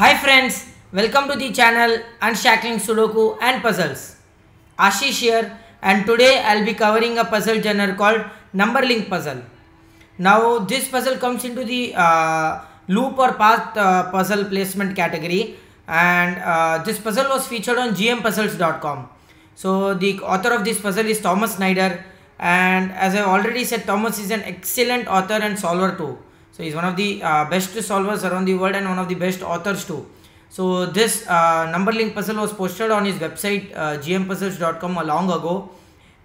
Hi friends, welcome to the channel Unshackling Sudoku and Puzzles. Ashish here and today I'll be covering a puzzle genre called number link puzzle. Now this puzzle comes into the uh, loop or path uh, puzzle placement category and uh, this puzzle was featured on gmpuzzles.com. So the author of this puzzle is Thomas Snyder and as I already said Thomas is an excellent author and solver too. So he's one of the uh, best solvers around the world and one of the best authors too. So this uh, number link puzzle was posted on his website uh, gmpuzzles.com a long ago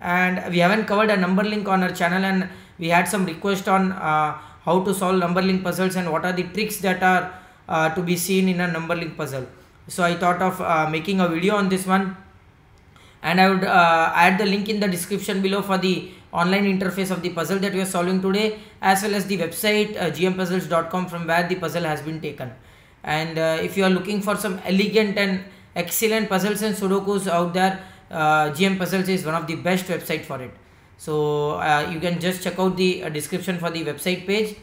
and we haven't covered a number link on our channel and we had some request on uh, how to solve number link puzzles and what are the tricks that are uh, to be seen in a number link puzzle. So I thought of uh, making a video on this one and I would uh, add the link in the description below for the online interface of the puzzle that we are solving today as well as the website uh, gmpuzzles.com from where the puzzle has been taken. And uh, if you are looking for some elegant and excellent puzzles and sudokus out there uh, gm puzzles is one of the best website for it. So uh, you can just check out the uh, description for the website page.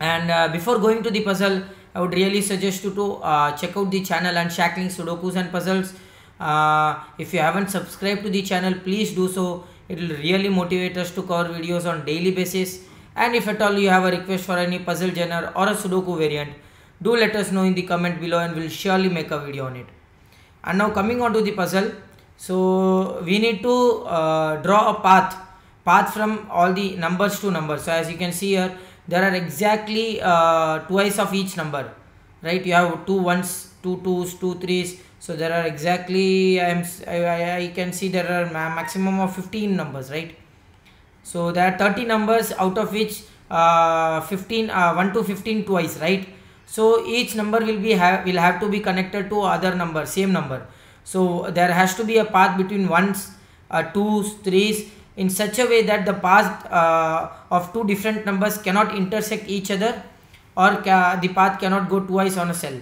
And uh, before going to the puzzle i would really suggest you to uh, check out the channel Unshackling sudokus and puzzles. If you haven't subscribed to the channel please do so it will really motivate us to cover videos on daily basis. And if at all you have a request for any puzzle genre or a sudoku variant do let us know in the comment below and we'll surely make a video on it. And now coming on to the puzzle. So we need to uh, draw a path. Path from all the numbers to numbers. So as you can see here there are exactly uh, twice of each number. Right? You have two ones two twos two threes so there are exactly I'm, I, I can see there are ma maximum of 15 numbers right? So there are 30 numbers out of which uh, 15 uh, 1 to 15 twice right? So each number will be have will have to be connected to other number same number. So there has to be a path between ones uh, twos threes in such a way that the path uh, of two different numbers cannot intersect each other or the path cannot go twice on a cell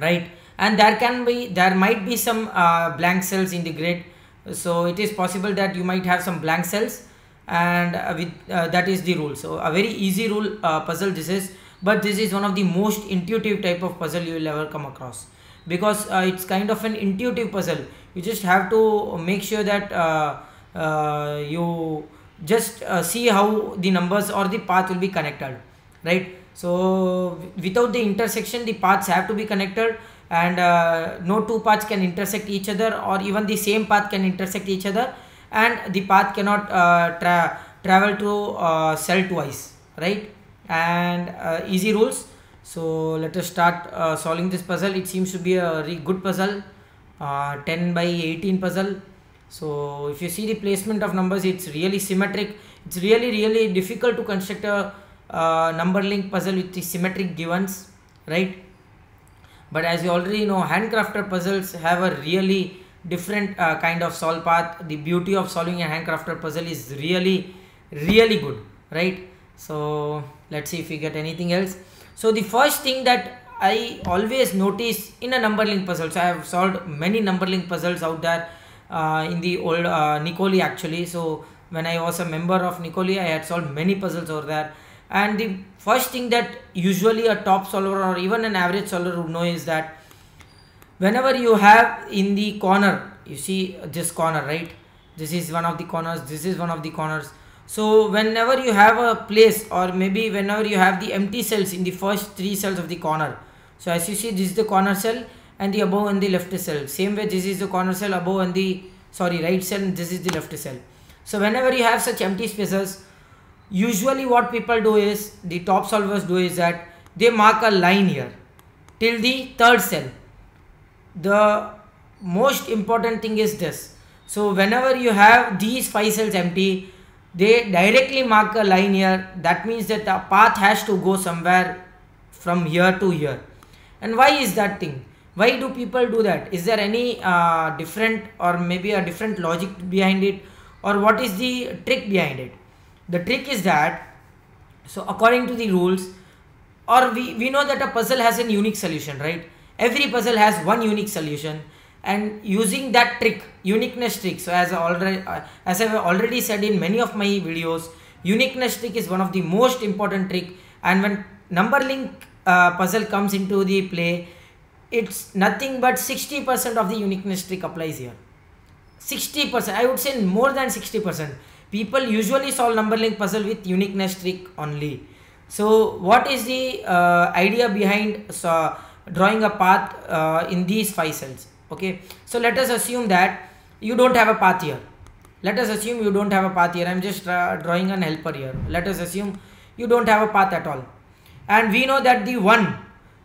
right and there can be there might be some uh, blank cells in the grid. So it is possible that you might have some blank cells and uh, with uh, that is the rule. So a very easy rule uh, puzzle this is but this is one of the most intuitive type of puzzle you will ever come across. Because it's kind of an intuitive puzzle. You just have to make sure that you just uh, see how the numbers or the path will be connected right? So without the intersection the paths have to be connected and uh, no two paths can intersect each other or even the same path can intersect each other. And the path cannot uh, tra travel to uh, cell twice right? And uh, easy rules. So let us start uh, solving this puzzle. It seems to be a good puzzle. Uh, 10 by 18 puzzle. So if you see the placement of numbers it's really symmetric. It's really really difficult to construct a number link puzzle with the symmetric givens right but as you already know handcrafted puzzles have a really different uh, kind of solve path. The beauty of solving a handcrafted puzzle is really really good right? So let's see if we get anything else. So the first thing that i always notice in a number link puzzle so i have solved many number link puzzles out there uh, in the old uh, Nikoli actually. So when i was a member of Nikoli i had solved many puzzles over there and the first thing that usually a top solver or even an average solver would know is that whenever you have in the corner you see this corner right? This is one of the corners this is one of the corners. So whenever you have a place or maybe whenever you have the empty cells in the first three cells of the corner. So as you see this is the corner cell and the above and the left cell. Same way this is the corner cell above and the sorry right cell and this is the left cell. So whenever you have such empty spaces usually what people do is the top solvers do is that they mark a line here till the third cell. The most important thing is this. So whenever you have these five cells empty they directly mark a line here. That means that the path has to go somewhere from here to here. And why is that thing? Why do people do that? Is there any uh, different or maybe a different logic behind it? Or what is the trick behind it the trick is that so according to the rules or we, we know that a puzzle has a unique solution right? Every puzzle has one unique solution and using that trick uniqueness trick so as I already uh, as I've already said in many of my videos uniqueness trick is one of the most important trick and when number link uh, puzzle comes into the play it's nothing but 60% of the uniqueness trick applies here. 60% i would say more than 60% people usually solve number link puzzle with uniqueness trick only. So what is the uh, idea behind uh, drawing a path uh, in these five cells? Okay. So let us assume that you don't have a path here. Let us assume you don't have a path here. I'm just uh, drawing an helper here. Let us assume you don't have a path at all. And we know that the one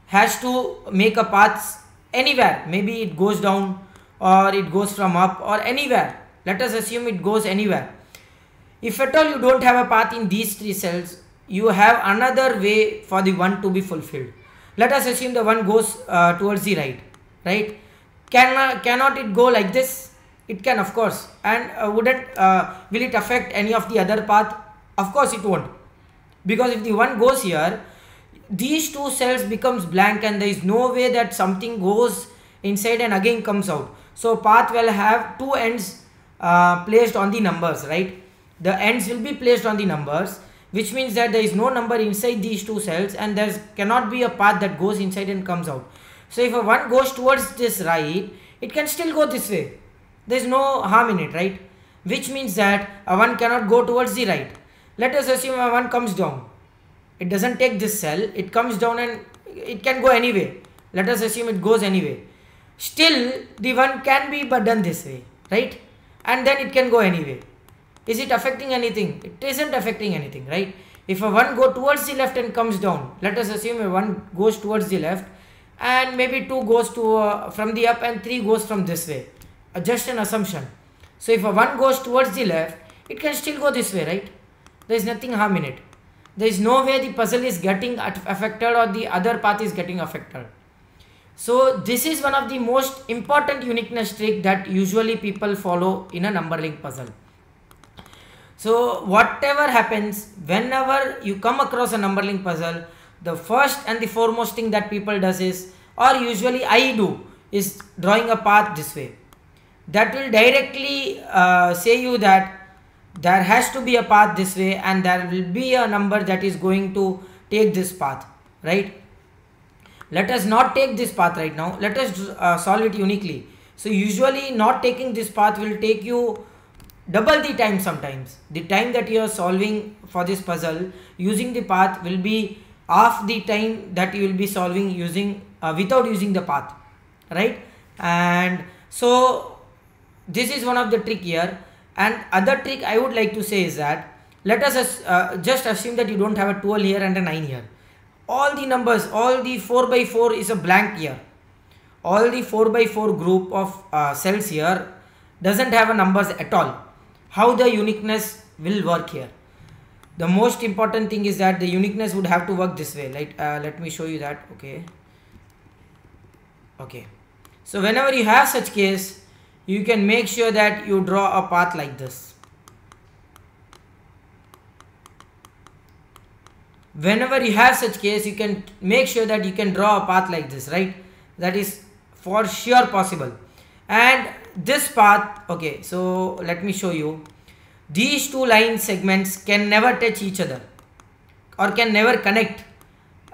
has to make a path anywhere. Maybe it goes down or it goes from up or anywhere. Let us assume it goes anywhere if at all you don't have a path in these three cells you have another way for the one to be fulfilled. Let us assume the one goes uh, towards the right right? Can cannot it go like this? It can of course. And uh, wouldn't uh, will it affect any of the other path? Of course it won't. Because if the one goes here these two cells becomes blank and there is no way that something goes inside and again comes out. So path will have two ends uh, placed on the numbers right the ends will be placed on the numbers which means that there is no number inside these two cells and there cannot be a path that goes inside and comes out. So if a one goes towards this right it can still go this way. There is no harm in it right? Which means that a one cannot go towards the right. Let us assume a one comes down. It doesn't take this cell. It comes down and it can go anyway. Let us assume it goes anyway. Still the one can be but done this way right? And then it can go anyway is it affecting anything? It isn't affecting anything right? If a one go towards the left and comes down let us assume a one goes towards the left and maybe two goes to uh, from the up and three goes from this way. Uh, just an assumption. So if a one goes towards the left it can still go this way right? There is nothing harm in it. There is no way the puzzle is getting affected or the other path is getting affected. So this is one of the most important uniqueness trick that usually people follow in a number link puzzle so whatever happens whenever you come across a number link puzzle the first and the foremost thing that people does is or usually I do is drawing a path this way. That will directly uh, say you that there has to be a path this way and there will be a number that is going to take this path right? Let us not take this path right now. Let us uh, solve it uniquely. So usually not taking this path will take you double the time sometimes. The time that you are solving for this puzzle using the path will be half the time that you will be solving using uh, without using the path right? And so this is one of the trick here. And other trick i would like to say is that let us uh, just assume that you don't have a 12 here and a 9 here. All the numbers all the 4 by 4 is a blank here. All the 4 by 4 group of uh, cells here doesn't have a numbers at all how the uniqueness will work here. The most important thing is that the uniqueness would have to work this way like uh, let me show you that okay. Okay. So whenever you have such case you can make sure that you draw a path like this. Whenever you have such case you can make sure that you can draw a path like this right? That is for sure possible. And this path okay so let me show you these two line segments can never touch each other or can never connect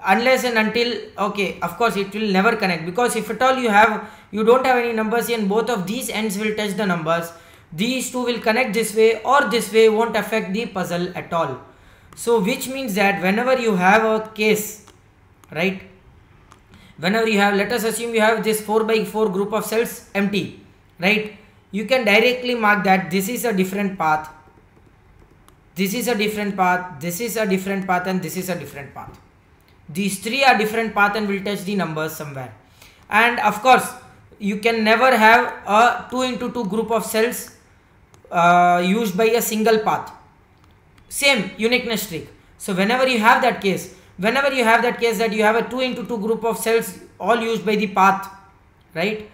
unless and until okay of course it will never connect. Because if at all you have you don't have any numbers and both of these ends will touch the numbers these two will connect this way or this way won't affect the puzzle at all. So which means that whenever you have a case right whenever you have let us assume you have this 4 by 4 group of cells empty right you can directly mark that this is a different path this is a different path this is a different path and this is a different path. These three are different path and will touch the numbers somewhere. And of course you can never have a 2 into 2 group of cells uh, used by a single path. Same uniqueness trick. So whenever you have that case whenever you have that case that you have a 2 into 2 group of cells all used by the path right?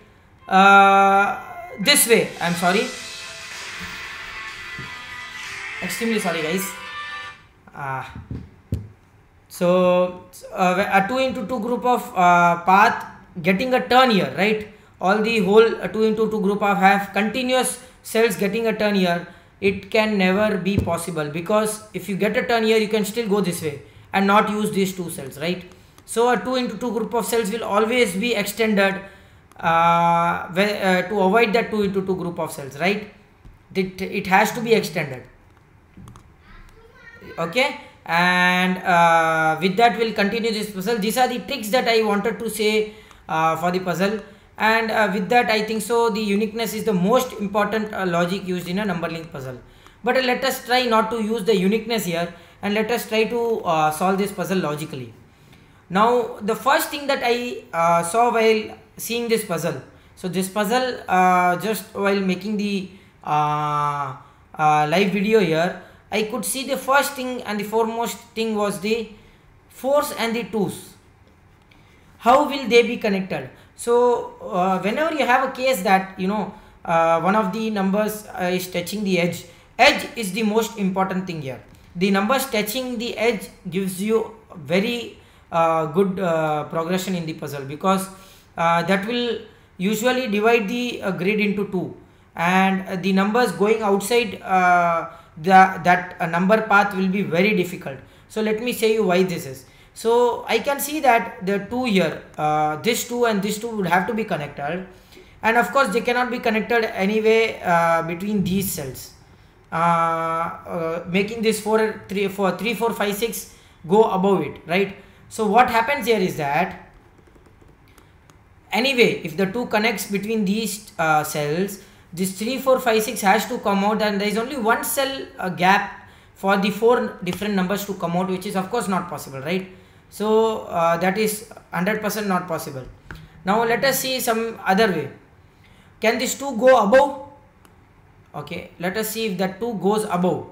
Uh, this way i'm sorry extremely sorry guys. Uh, so uh, a 2 into 2 group of uh, path getting a turn here right? All the whole uh, 2 into 2 group of have continuous cells getting a turn here. It can never be possible because if you get a turn here you can still go this way and not use these two cells right? So a 2 into 2 group of cells will always be extended uh, uh, to avoid that 2 into 2 group of cells right? It, it has to be extended okay? And uh, with that we'll continue this puzzle. These are the tricks that i wanted to say uh, for the puzzle. And uh, with that i think so the uniqueness is the most important uh, logic used in a number link puzzle. But uh, let us try not to use the uniqueness here and let us try to uh, solve this puzzle logically. Now the first thing that i saw while seeing this puzzle. So this puzzle just while making the live video here I could see the first thing and the foremost thing was the force and the twos. How will they be connected? So uh, whenever you have a case that you know uh, one of the numbers uh, is touching the edge, edge is the most important thing here. The numbers touching the edge gives you very uh, good uh, progression in the puzzle because uh, that will usually divide the grid into two and the numbers going outside the, that a number path will be very difficult. So let me say you why this is. So I can see that the two here, uh, this two and this two would have to be connected. And of course they cannot be connected anyway uh, between these cells. Uh, uh making this 4, 3, 4, 3, 4, 5, 6 go above it, right? So what happens here is that anyway, if the two connects between these uh, cells, this 3 4 5 6 has to come out and there is only one cell uh, gap for the four different numbers to come out which is of course not possible right? So uh, that is 100% not possible. Now let us see some other way. Can this 2 go above? Okay let us see if that 2 goes above.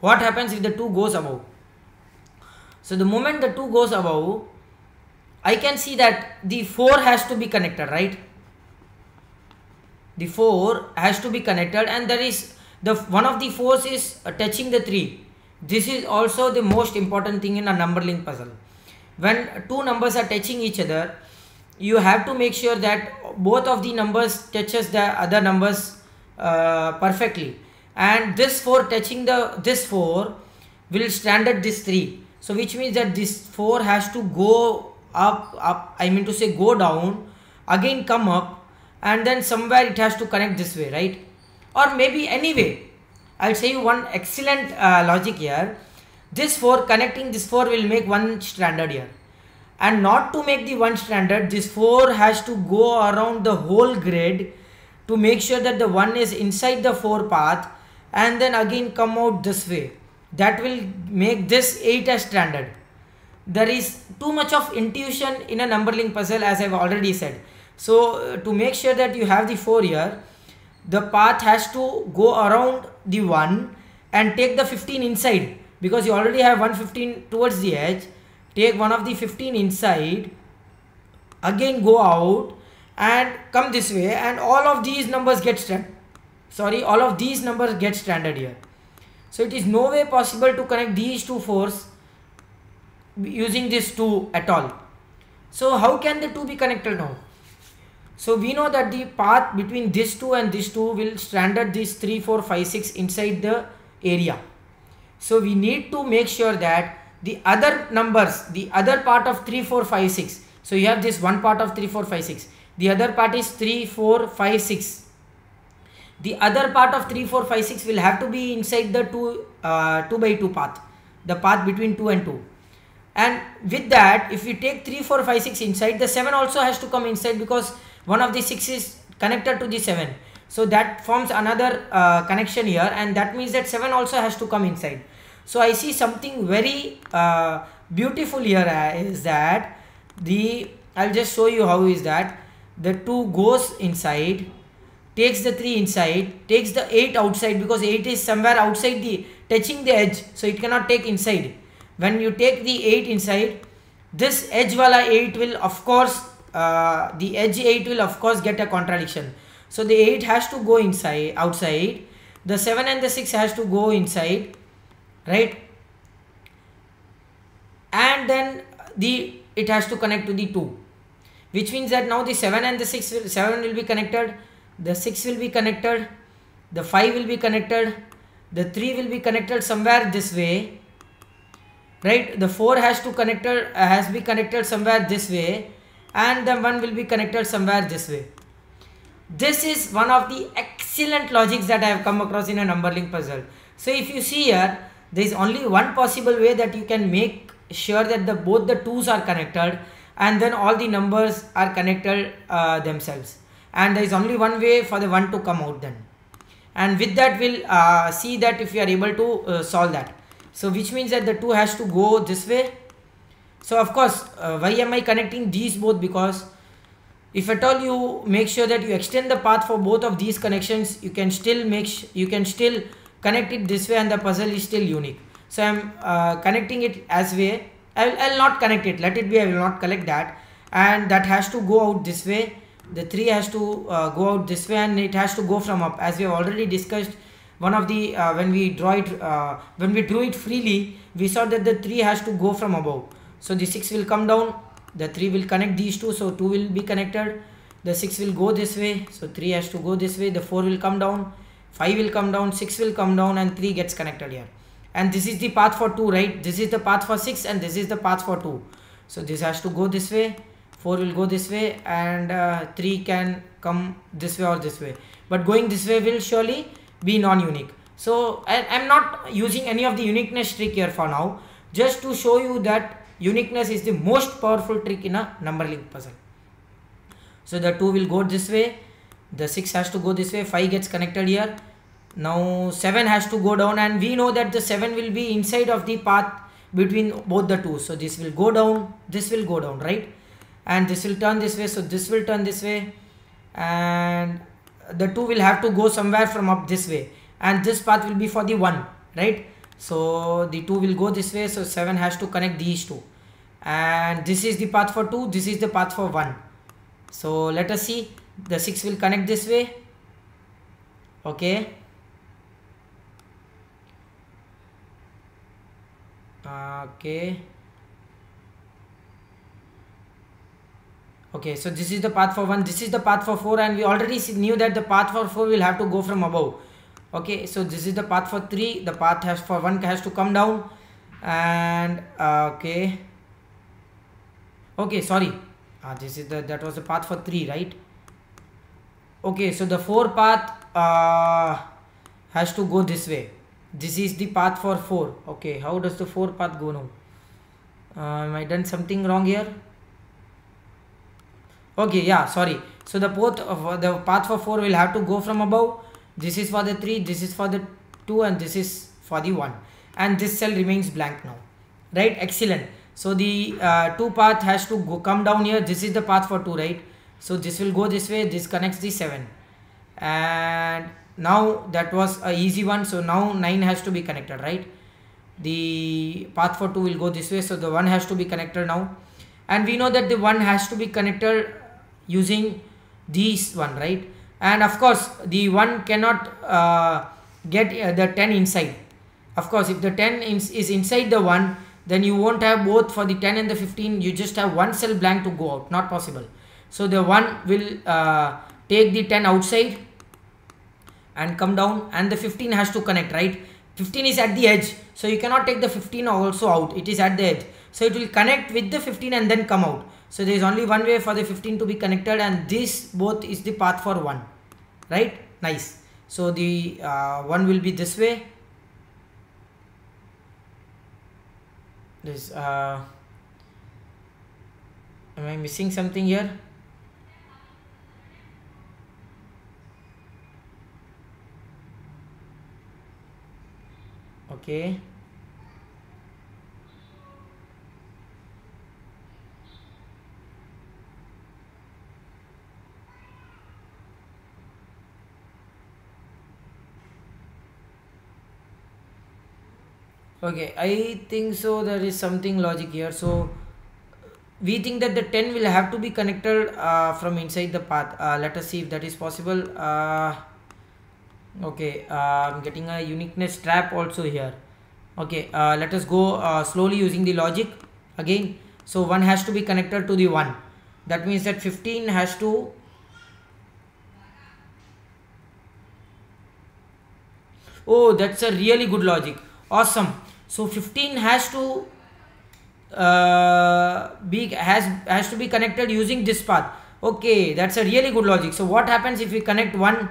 What happens if the 2 goes above? So the moment the 2 goes above i can see that the 4 has to be connected right the 4 has to be connected and there is the one of the fours is touching the 3 this is also the most important thing in a number link puzzle. When two numbers are touching each other you have to make sure that both of the numbers touches the other numbers uh, perfectly. And this 4 touching the this 4 will standard this 3 so which means that this 4 has to go up up i mean to say go down again come up and then somewhere it has to connect this way right? Or maybe anyway I'll say you one excellent uh, logic here. This 4 connecting this 4 will make one stranded here. And not to make the one stranded this 4 has to go around the whole grid to make sure that the 1 is inside the 4 path and then again come out this way. That will make this 8 as stranded there is too much of intuition in a number link puzzle as I've already said so uh, to make sure that you have the 4 here, the path has to go around the 1 and take the 15 inside because you already have 115 towards the edge. Take one of the 15 inside, again go out and come this way and all of these numbers get stranded. Sorry, all of these numbers get stranded here. So it is no way possible to connect these two fours using this 2 at all. So how can the two be connected now? So we know that the path between this two and this two will stranded these 3, 4, 5, 6 inside the area. So we need to make sure that the other numbers, the other part of 3, 4, 5, 6. So you have this one part of 3, 4, 5, 6. The other part is 3, 4, 5, 6. The other part of 3, 4, 5, 6 will have to be inside the 2, uh, 2 by 2 path. The path between 2 and 2 and with that if we take 3 4 5 6 inside the 7 also has to come inside because one of the 6 is connected to the 7 so that forms another uh, connection here and that means that 7 also has to come inside. So i see something very uh, beautiful here uh, that the i'll just show you how is that. The 2 goes inside takes the 3 inside takes the 8 outside because 8 is somewhere outside the touching the edge so it cannot take inside. When you take the 8 inside this edge wala 8 will of course uh, the edge 8 will of course get a contradiction. So the 8 has to go inside outside. The 7 and the 6 has to go inside right? And then the it has to connect to the 2 which means that now the 7 and the 6 will, 7 will be connected the 6 will be connected the 5 will be connected the 3 will be connected somewhere this way right? The 4 has to connected uh, has be connected somewhere this way and the 1 will be connected somewhere this way. This is one of the excellent logics that I have come across in a number link puzzle. So if you see here there is only one possible way that you can make sure that the both the twos are connected and then all the numbers are connected uh, themselves. And there is only one way for the one to come out then. And with that we'll uh, see that if we are able to uh, solve that. So which means that the 2 has to go this way so of course uh, why am I connecting these both? Because if at all you make sure that you extend the path for both of these connections you can still make you can still connect it this way and the puzzle is still unique. So i'm uh, connecting it as way I'll, I'll not connect it let it be i will not collect that. And that has to go out this way. The 3 has to uh, go out this way and it has to go from up. As we have already discussed one of the uh, when we draw it uh, when we drew it freely we saw that the 3 has to go from above so the 6 will come down. The 3 will connect these two. So 2 will be connected. The 6 will go this way. So 3 has to go this way. The 4 will come down. 5 will come down. 6 will come down and 3 gets connected here. And this is the path for 2 right? This is the path for 6 and this is the path for 2 so this has to go this way. 4 will go this way and uh, 3 can come this way or this way. But going this way will surely be non-unique. So I, i'm not using any of the uniqueness trick here for now. Just to show you that uniqueness is the most powerful trick in a number link puzzle. So the 2 will go this way the 6 has to go this way 5 gets connected here. Now 7 has to go down and we know that the 7 will be inside of the path between both the two. So this will go down this will go down right? And this will turn this way so this will turn this way. And the 2 will have to go somewhere from up this way. And this path will be for the 1 right so the 2 will go this way so 7 has to connect these two. And this is the path for 2 this is the path for 1 so let us see the 6 will connect this way. Okay. Okay. Okay so this is the path for 1 this is the path for 4 and we already knew that the path for 4 will have to go from above okay so this is the path for 3 the path has for 1 has to come down. And uh, okay. Okay sorry. Uh, this is the that was the path for 3 right? Okay so the 4 path uh, has to go this way. This is the path for 4 okay how does the 4 path go now? Uh, am I done something wrong here? Okay yeah sorry. So the path of the path for 4 will have to go from above this is for the 3 this is for the 2 and this is for the 1 and this cell remains blank now. Right? Excellent. So the uh, 2 path has to go come down here. This is the path for 2 right? So this will go this way. This connects the 7 and now that was a easy one. So now 9 has to be connected right? The path for 2 will go this way. So the 1 has to be connected now. And we know that the 1 has to be connected using this one right and of course the 1 cannot uh, get uh, the 10 inside. Of course if the 10 is, is inside the 1 then you won't have both for the 10 and the 15 you just have one cell blank to go out. Not possible. So the 1 will uh, take the 10 outside and come down and the 15 has to connect right? 15 is at the edge so you cannot take the 15 also out. It is at the edge. So it will connect with the 15 and then come out so there is only one way for the 15 to be connected and this both is the path for one right? Nice. So the uh, one will be this way. This uh, am I missing something here? Okay okay i think so there is something logic here. So we think that the 10 will have to be connected uh, from inside the path. Uh, let us see if that is possible. Uh, okay i'm getting a uniqueness trap also here. Okay uh, let us go uh, slowly using the logic again. So one has to be connected to the one. That means that 15 has to oh that's a really good logic. Awesome so 15 has to uh, be has has to be connected using this path. Okay that's a really good logic. So what happens if we connect one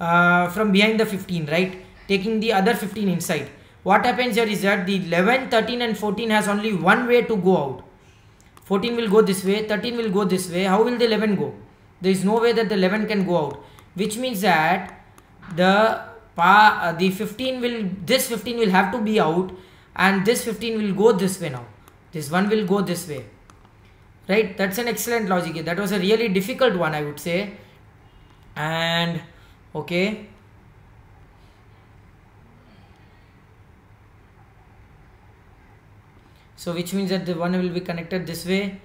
uh, from behind the 15 right? Taking the other 15 inside. What happens here is that the 11 13 and 14 has only one way to go out. 14 will go this way 13 will go this way. How will the 11 go? There is no way that the 11 can go out. Which means that the uh, the 15 will this 15 will have to be out and this 15 will go this way now. This one will go this way. Right? That's an excellent logic. That was a really difficult one i would say. And okay. So which means that the one will be connected this way.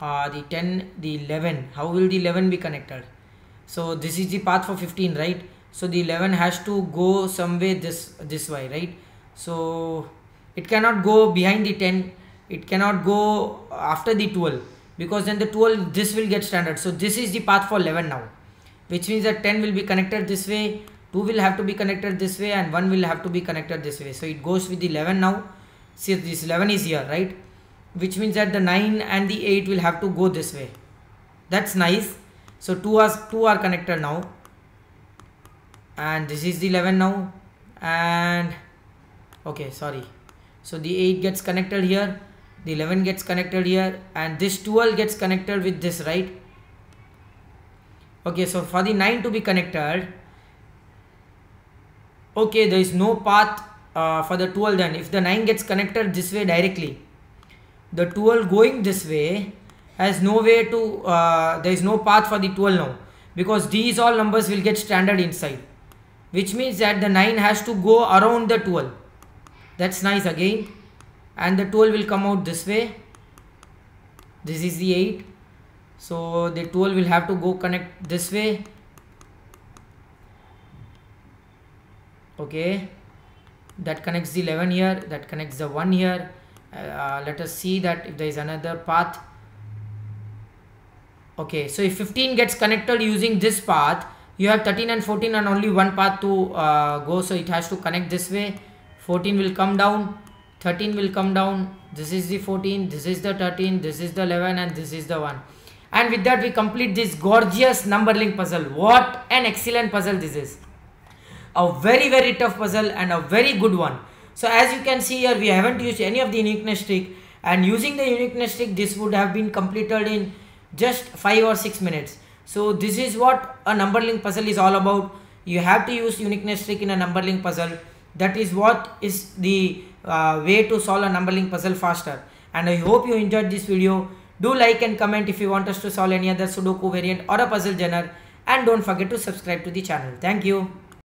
Uh, the 10 the 11 how will the 11 be connected? So this is the path for 15 right so the 11 has to go some way this this way right? So it cannot go behind the 10 it cannot go after the 12 because then the 12 this will get standard. So this is the path for 11 now which means that 10 will be connected this way 2 will have to be connected this way and 1 will have to be connected this way. So it goes with the 11 now. See this 11 is here right? Which means that the 9 and the 8 will have to go this way. That's nice. So 2 are 2 are connected now and this is the 11 now. And okay sorry. So the 8 gets connected here. The 11 gets connected here. And this 12 gets connected with this right? Okay so for the 9 to be connected okay there is no path uh, for the 12 then. If the 9 gets connected this way directly the 12 going this way has no way to uh, there is no path for the 12 now. Because these all numbers will get standard inside which means that the 9 has to go around the 12 that's nice again. And the 12 will come out this way. This is the 8 so the 12 will have to go connect this way. Okay. That connects the 11 here. That connects the 1 here. Uh, let us see that if there is another path. Okay. So if 15 gets connected using this path you have 13 and 14 and only one path to uh, go so it has to connect this way. 14 will come down 13 will come down. This is the 14 this is the 13 this is the 11 and this is the 1 and with that we complete this gorgeous number link puzzle. What an excellent puzzle this is. A very very tough puzzle and a very good one. So as you can see here we haven't used any of the uniqueness trick. And using the uniqueness trick this would have been completed in just 5 or 6 minutes so this is what a number link puzzle is all about you have to use uniqueness trick in a number link puzzle that is what is the uh, way to solve a number link puzzle faster and I hope you enjoyed this video. Do like and comment if you want us to solve any other Sudoku variant or a puzzle genre and don't forget to subscribe to the channel. Thank you.